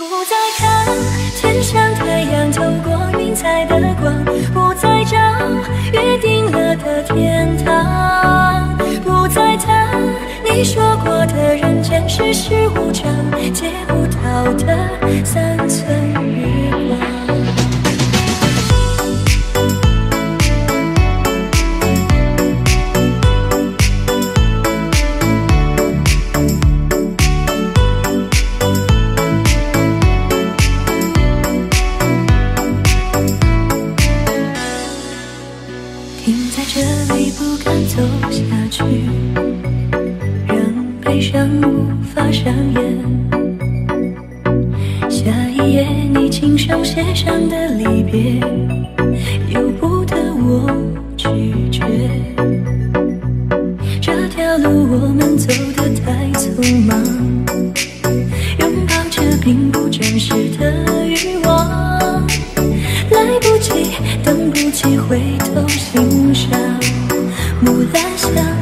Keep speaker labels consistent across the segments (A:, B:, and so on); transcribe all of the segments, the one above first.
A: 不再看天上太阳透过云彩的光，不再找约定了的天堂，不再谈你说过的人间世事无常，借不到的三寸。夜，你亲手写上的离别，由不得我拒绝。这条路我们走得太匆忙，拥抱着并不真实的欲望，来不及，等不及回头欣赏木兰香。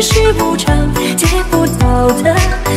A: 世无常借不到的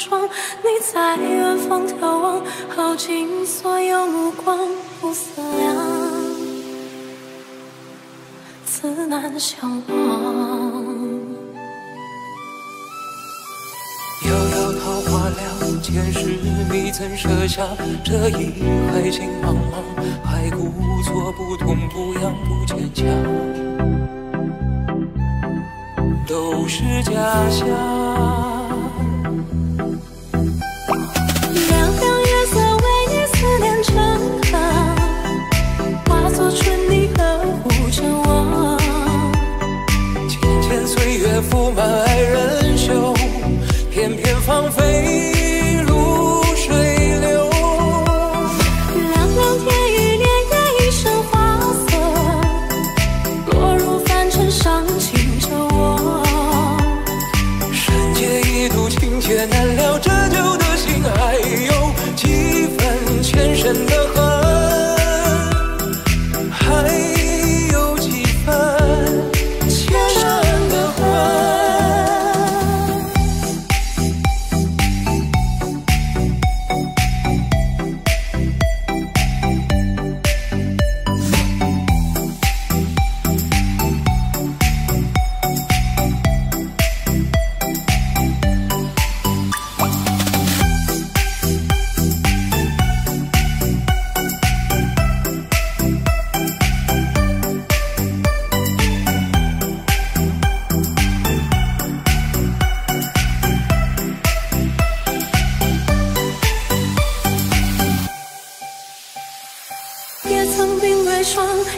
B: 窗你在远方眺望，耗尽所有目光，不思量，自难相忘。
C: 遥遥桃花凉，前世你怎舍下这一海情茫茫？还故作不痛不痒不坚强，都是假象。难了，这旧的心还有几分前生的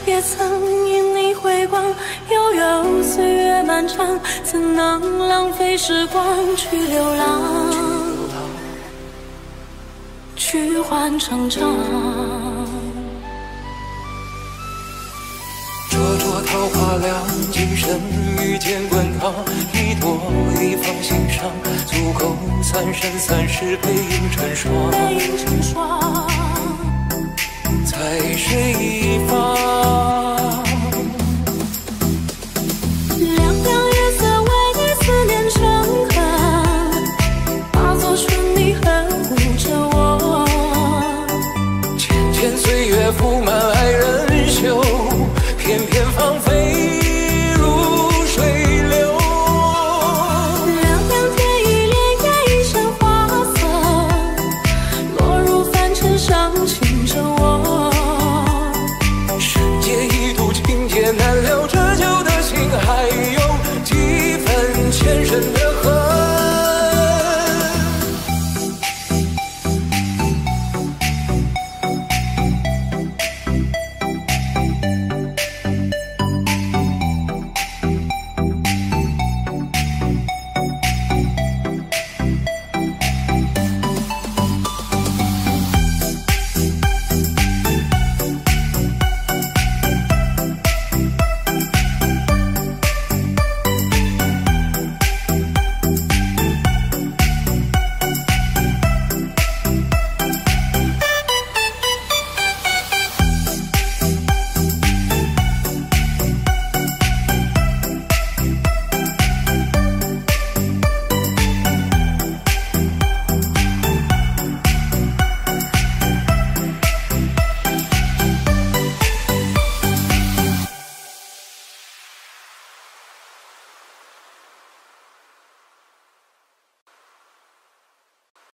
B: 也曾因你回光，悠悠岁月漫长，怎能浪费时光去流浪，去换成长。
C: 灼灼桃花凉，今生遇见滚烫，一朵一放心上，足够三生三世背影成双，背
B: 影成双，
C: 在水一方。